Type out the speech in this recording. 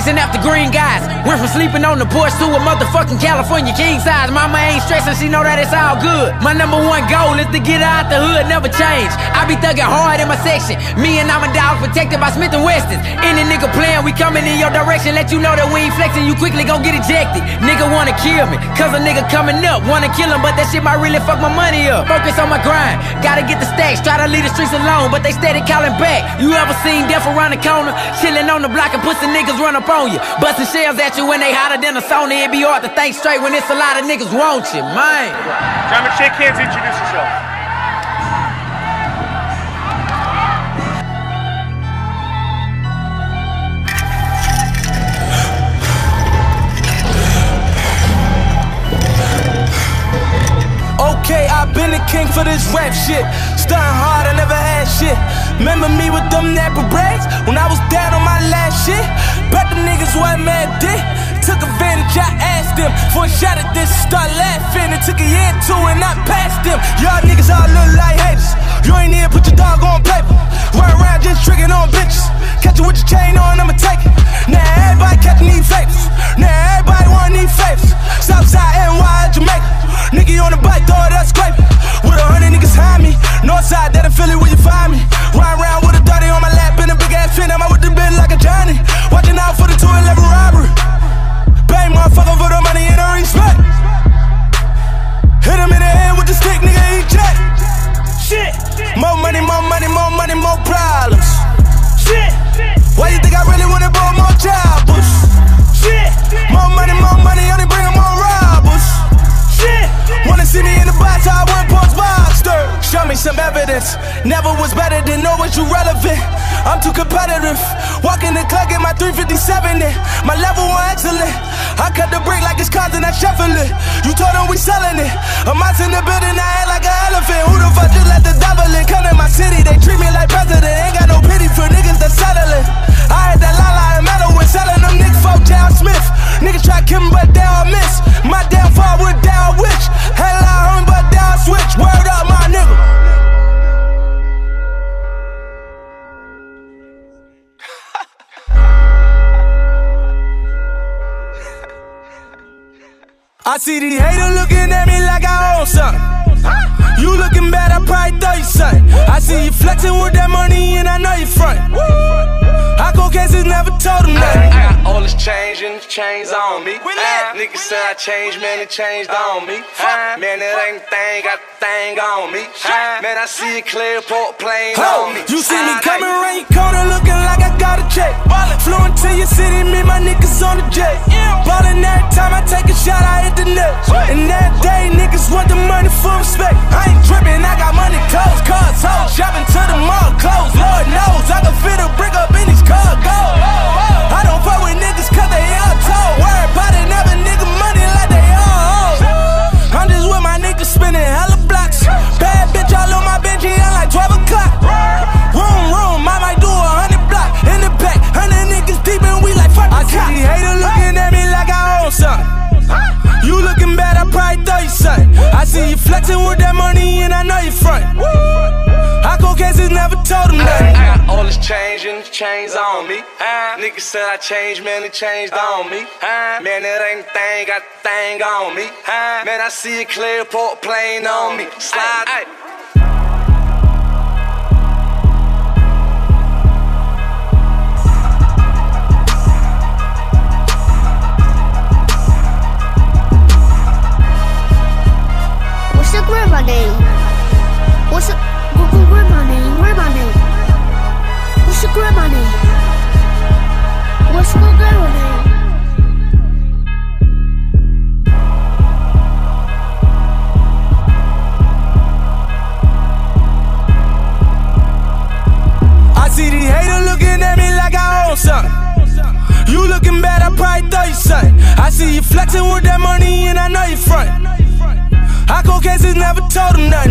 chasing after green guys. Went from sleeping on the porch to a motherfucking California king size. Mama ain't stressing, she know that it's all good. My number one goal is to get out the hood, never change. I be thugging hard in my section. Me and I'm a dog protected by Smith and Wessons. Any nigga playing, we coming in your direction. Let you know that we ain't flexing, you quickly gon' get ejected. Nigga wanna kill me, cause a nigga coming up. Wanna kill him, but that shit might really fuck my money up. Focus on my grind, gotta get the stacks. Try to leave the streets alone, but they steady calling back. You ever seen death around the corner? Chilling on the block and pussy niggas run up on you. Busting shells at you when they hotter than a Sony. It be hard to think straight when it's a lot of niggas want you, man. Gentlemen, shake hands, introduce yourself. Okay, I've been the king for this rap shit. Stunting hard, I never had shit. Remember me with them Napa braids when them for a shot at this. Start laughing and took a year two and I passed them. Y'all niggas all look like haters. You ain't even put your dog on paper. Run around just tricking on bitches. Catch you with your chain on, I'ma take it. Now everybody catching these favors. Now In the head with the stick, nigga, he jet. Shit. More money, more money, more money, more problems. Shit. Why you think I really wanna blow more jobbers? Shit. More money, more money, only bring more robbers. Shit. Wanna see me in the box, I went post boxer. Show me some evidence. Never was better than know what you relevant. I'm too competitive. Walk in the club, get my 357 in. My level one excellent. I cut the break like it's cars and I shuffle it. You told we selling it. A mouse in the building, I act like an elephant. Who the fuck just let the devil in? Come to my city, they treat me like president. Ain't got no pity for niggas that settling. I see these haters looking at me like I own something. You looking bad, I probably throw you something. I see you flexing with that money and I know you front. I go cases never told them nothing. I got all this change and the chains on me. Ah, niggas said I changed, man, it changed on me. Ah, man, it ain't a thing, got the thing on me. Ah, man, I see it clear, port plane on me. you see me coming your corner looking like I got a check. Flew into your city, me, my niggas on the jet. Ballin' every time I take a shot, I the net. And that day, niggas want the money for respect. I ain't trippin', I got money, clothes, cars, hoes. Shopping to the mall, clothes, Lord knows. I can fit a brick up in these cargo. I don't fuck with niggas cause they all told. Worry about never nigga money like they all. I'm just with my niggas spinning hella I never told them nothing. I got all this change and the chains on me. Ah, niggas said I changed, man, it changed on me. Ah, man, it ain't a thing, got thing on me. Ah, man, I see it clear, port plane on me. Slide. You with that money and I know you front. I go cases never told them nothing.